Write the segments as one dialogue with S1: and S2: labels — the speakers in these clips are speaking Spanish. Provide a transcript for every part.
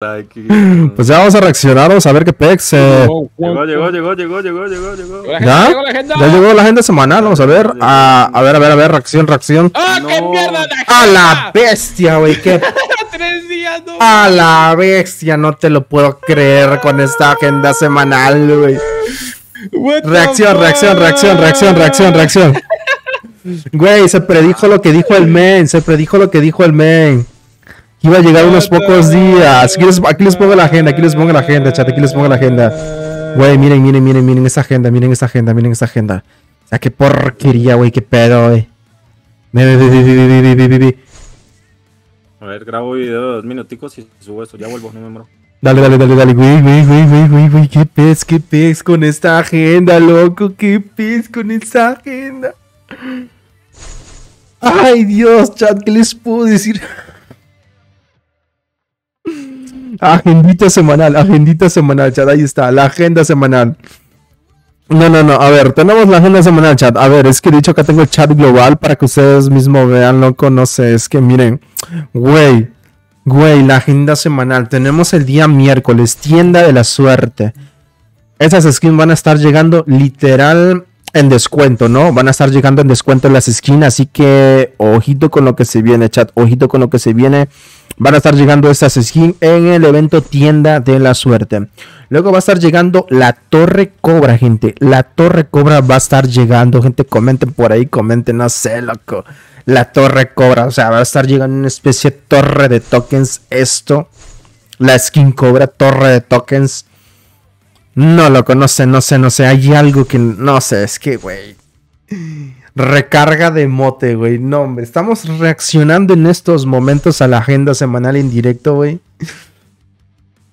S1: Pues ya vamos a reaccionar, vamos a ver qué pex. Eh.
S2: Llegó, llegó, llegó, llegó, llegó, llegó, llegó.
S1: ¿Ya? Ya llegó la agenda semanal, vamos a ver. A, a ver, a ver, a ver, reacción, reacción.
S3: ¡Ah, qué mierda!
S1: A la bestia, güey, qué
S3: Tres días, no.
S1: A la bestia, no te lo puedo creer con esta agenda semanal, güey. Reacción, reacción, reacción, reacción, reacción, reacción. Güey, se predijo lo que dijo el men, se predijo lo que dijo el men iba a llegar unos pocos días. Aquí les, pongo la agenda, aquí les pongo la agenda, chat, aquí les pongo la agenda. Güey, miren, miren, miren, miren esa agenda, miren esa agenda, miren esa agenda. O sea, qué porquería, güey, qué pedo, güey.
S2: A ver, grabo video dos minuticos y subo eso, ya vuelvo, no me muero.
S1: Dale, dale, dale, dale, güey, güey, güey, güey, güey, güey, qué pez, qué pez con esta agenda, loco, qué pez con esta agenda. Ay, Dios, chat, ¿qué les puedo decir? Agendita semanal, agendita semanal, chat, ahí está, la agenda semanal. No, no, no, a ver, tenemos la agenda semanal, chat. A ver, es que de hecho acá tengo el chat global para que ustedes mismos vean, loco, no sé, es que miren, güey, güey, la agenda semanal. Tenemos el día miércoles, tienda de la suerte. Esas skins van a estar llegando literal en descuento, ¿no? Van a estar llegando en descuento las skins, así que ojito con lo que se viene, chat, ojito con lo que se viene. Van a estar llegando estas skins en el evento tienda de la suerte. Luego va a estar llegando la Torre Cobra, gente. La Torre Cobra va a estar llegando, gente. Comenten por ahí, comenten, no sé, loco. La Torre Cobra, o sea, va a estar llegando una especie de torre de tokens. Esto, la skin Cobra, torre de tokens. No, loco, no sé, no sé, no sé. Hay algo que no sé, es que, güey. Recarga de mote, güey. No, hombre, estamos reaccionando en estos momentos a la agenda semanal en directo, güey.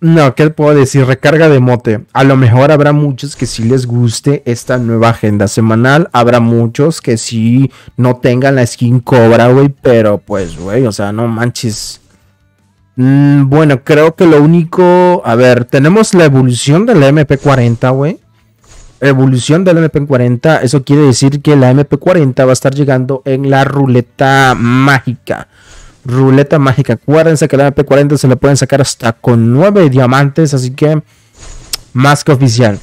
S1: No, ¿qué puedo decir? Recarga de mote. A lo mejor habrá muchos que sí les guste esta nueva agenda semanal. Habrá muchos que sí no tengan la skin cobra, güey. Pero pues, güey, o sea, no manches. Mm, bueno, creo que lo único. A ver, tenemos la evolución de la MP40, güey. Evolución de la MP40. Eso quiere decir que la MP40 va a estar llegando en la ruleta mágica. Ruleta mágica. Acuérdense que la MP40 se le pueden sacar hasta con 9 diamantes. Así que más que oficial.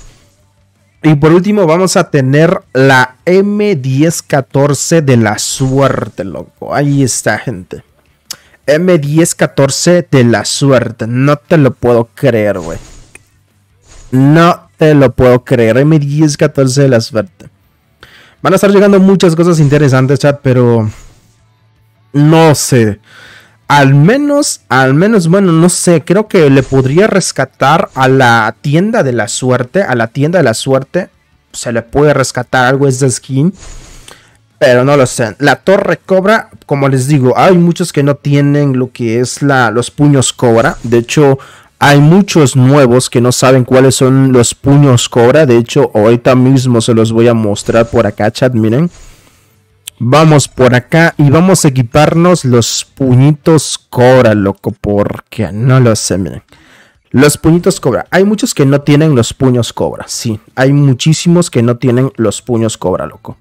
S1: Y por último vamos a tener la M1014 de la suerte, loco. Ahí está, gente. M1014 de la suerte. No te lo puedo creer, güey. No te lo puedo creer. M1014 de la suerte. Van a estar llegando muchas cosas interesantes, chat, pero... No sé. Al menos, al menos, bueno, no sé. Creo que le podría rescatar a la tienda de la suerte. A la tienda de la suerte. Se le puede rescatar algo esa skin. Pero no lo sé. La torre cobra, como les digo, hay muchos que no tienen lo que es la, los puños cobra. De hecho, hay muchos nuevos que no saben cuáles son los puños cobra. De hecho, ahorita mismo se los voy a mostrar por acá, chat. Miren. Vamos por acá y vamos a equiparnos los puñitos cobra, loco. Porque no lo sé, miren. Los puñitos cobra. Hay muchos que no tienen los puños cobra. Sí, hay muchísimos que no tienen los puños cobra, loco.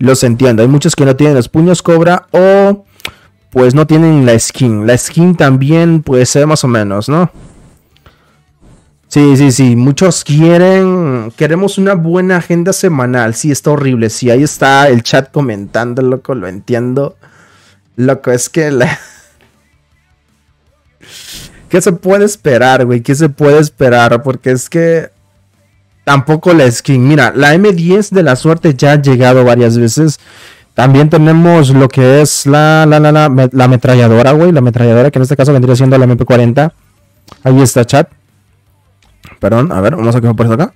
S1: Los entiendo. Hay muchos que no tienen los puños cobra o pues no tienen la skin. La skin también puede ser más o menos, ¿no? Sí, sí, sí. Muchos quieren. Queremos una buena agenda semanal. Sí, está horrible. Sí, ahí está el chat comentando, loco. Lo entiendo. Loco, es que la. ¿Qué se puede esperar, güey? ¿Qué se puede esperar? Porque es que. Tampoco la skin. Mira, la M10 de la suerte ya ha llegado varias veces. También tenemos lo que es la, la, la, la, la ametralladora, güey. La ametralladora, que en este caso vendría siendo la MP40. Ahí está, chat. Perdón, a ver, vamos a coger por acá.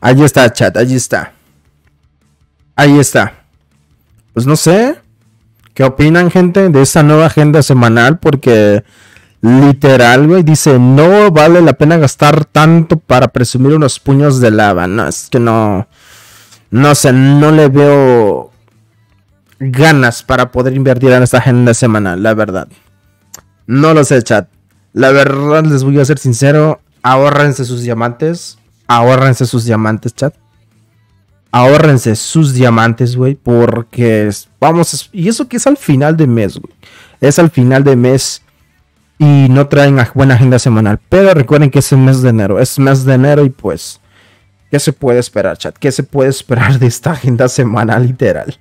S1: Ahí está, chat, ahí está. Ahí está. Pues no sé. ¿Qué opinan, gente, de esta nueva agenda semanal? Porque literal, güey, dice, no vale la pena gastar tanto para presumir unos puños de lava. No, es que no. No sé, no le veo ganas para poder invertir en esta agenda semanal, la verdad. No lo sé, chat. La verdad, les voy a ser sincero. Ahórrense sus diamantes. Ahórrense sus diamantes, chat. Ahórrense sus diamantes, güey. Porque vamos. a- Y eso que es al final de mes, güey. Es al final de mes. Y no traen buena agenda semanal. Pero recuerden que es el mes de enero, es mes de enero y pues, ¿qué se puede esperar, chat? ¿Qué se puede esperar de esta agenda semanal literal?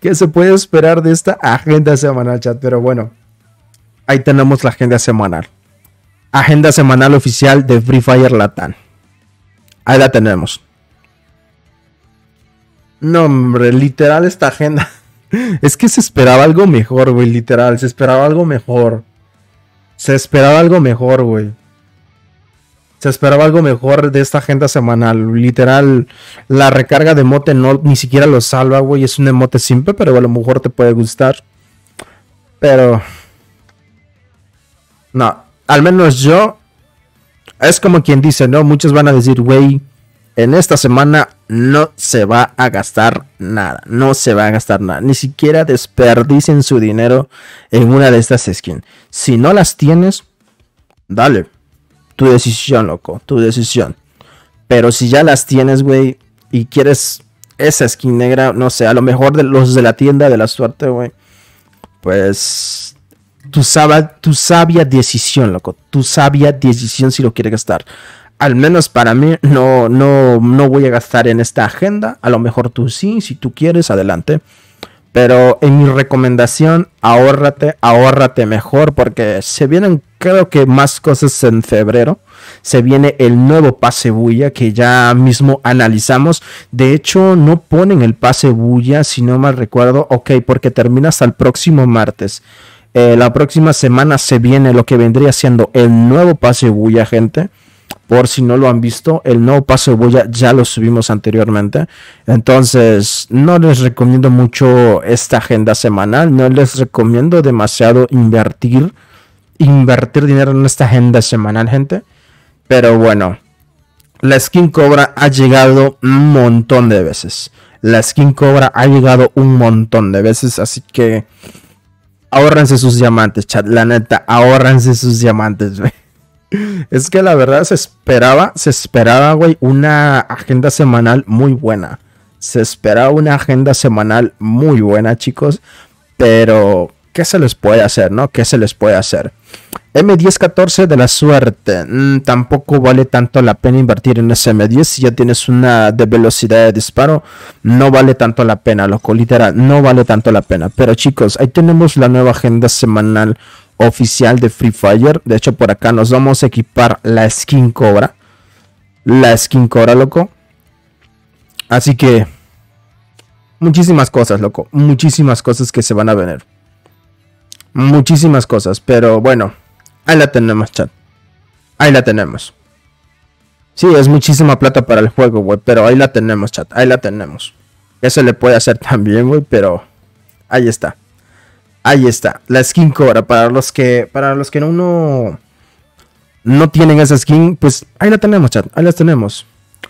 S1: ¿Qué se puede esperar de esta agenda semanal, chat? Pero bueno, ahí tenemos la agenda semanal. Agenda semanal oficial de Free Fire Latam. Ahí la tenemos. No, hombre, literal esta agenda. Es que se esperaba algo mejor, güey, literal. Se esperaba algo mejor. Se esperaba algo mejor, güey. Se esperaba algo mejor de esta agenda semanal. Literal, la recarga de emote no ni siquiera lo salva, güey. Es un emote simple, pero a lo mejor te puede gustar. Pero. No, al menos yo. Es como quien dice, ¿no? Muchos van a decir, güey, en esta semana no se va a gastar nada. No se va a gastar nada. Ni siquiera desperdicien su dinero en una de estas skins. Si no las tienes, dale. Tu decisión, loco. Tu decisión. Pero si ya las tienes, güey, y quieres esa skin negra, no sé, a lo mejor de los de la tienda de la suerte, güey. Pues tu, saba- tu sabia decisión, loco. Tu sabia decisión si lo quieres gastar. Al menos para mí, no, no, no voy a gastar en esta agenda. A lo mejor tú sí, si tú quieres, adelante. Pero en mi recomendación, ahórrate, ahórrate mejor porque se vienen creo que más cosas en febrero. Se viene el nuevo pase bulla que ya mismo analizamos. De hecho, no ponen el pase bulla, si no mal recuerdo. Ok, porque termina hasta el próximo martes. Eh, la próxima semana se viene lo que vendría siendo el nuevo pase bulla, gente. Por si no lo han visto, el nuevo paso de Boya ya lo subimos anteriormente. Entonces, no les recomiendo mucho esta agenda semanal. No les recomiendo demasiado invertir, invertir dinero en esta agenda semanal, gente. Pero bueno, la skin Cobra ha llegado un montón de veces. La skin Cobra ha llegado un montón de veces. Así que ahórrense sus diamantes, chat. La neta, ahórrense sus diamantes, güey. Es que la verdad se esperaba, se esperaba, güey, una agenda semanal muy buena. Se esperaba una agenda semanal muy buena, chicos. Pero, ¿qué se les puede hacer, no? ¿Qué se les puede hacer? M1014 de la suerte. Mm, tampoco vale tanto la pena invertir en ese M10 si ya tienes una de velocidad de disparo. No vale tanto la pena, loco. Literal, no vale tanto la pena. Pero chicos, ahí tenemos la nueva agenda semanal oficial de Free Fire. De hecho, por acá nos vamos a equipar la skin Cobra. La skin Cobra, loco. Así que... Muchísimas cosas, loco. Muchísimas cosas que se van a venir. Muchísimas cosas. Pero bueno. Ahí la tenemos, chat. Ahí la tenemos. Sí, es muchísima plata para el juego, güey. Pero ahí la tenemos, chat. Ahí la tenemos. Eso le puede hacer también, güey. Pero ahí está. Ahí está. La skin Cobra. Para los que. Para los que no, no. Tienen esa skin. Pues ahí la tenemos, chat. Ahí la tenemos.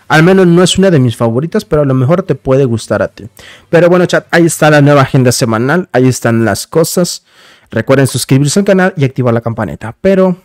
S1: Al menos no es una de mis favoritas, pero a lo mejor te puede gustar a ti. Pero bueno, chat, ahí está la nueva agenda semanal. Ahí están las cosas. Recuerden suscribirse al canal y activar la campanita. Pero